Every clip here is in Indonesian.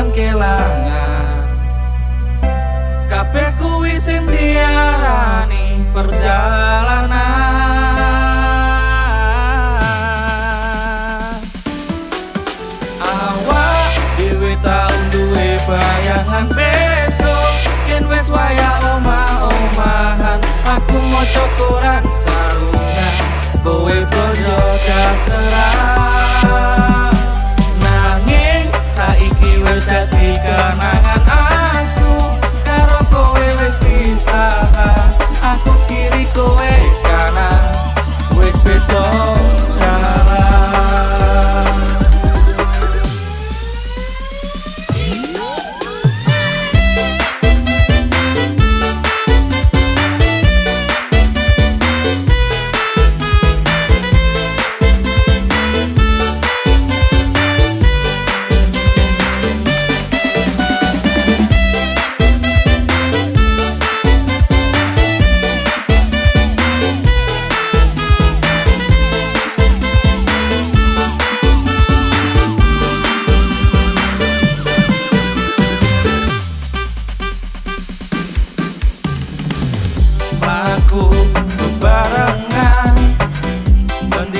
lan kelangan kabeh kuwi sing diarani perjalanan. Awak dhewe tau duwe bayangan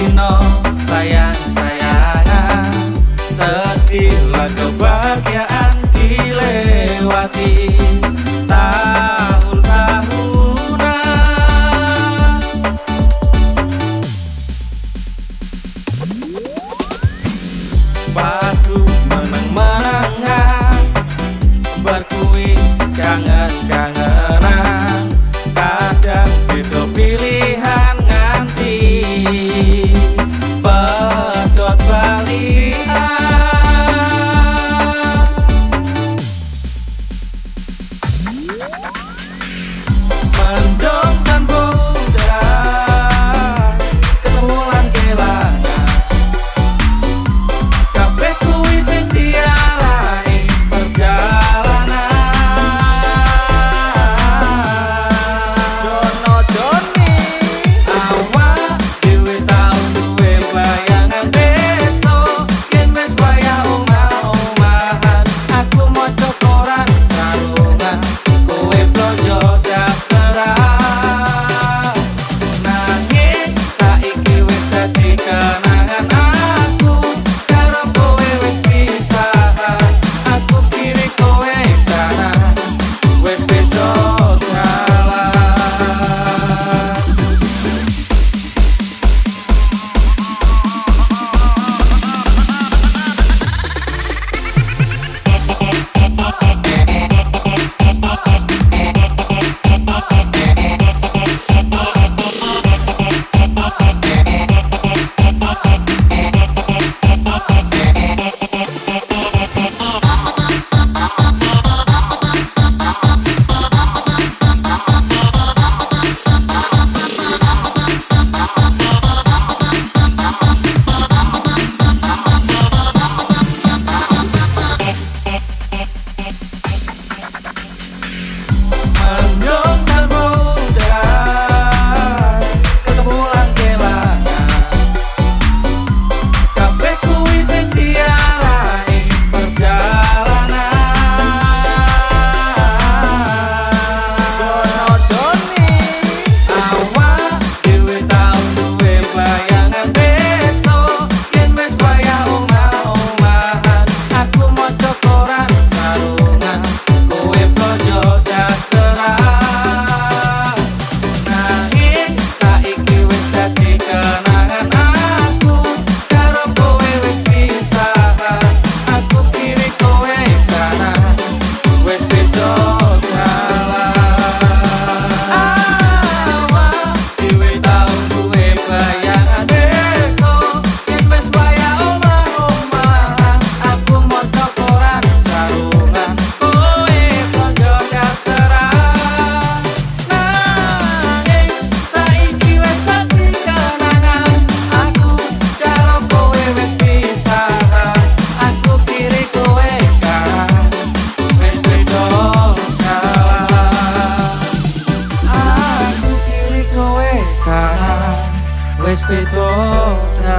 dino sayang sayang. Sedihlah kebahagiaan dilewati. रे Meu espírito otra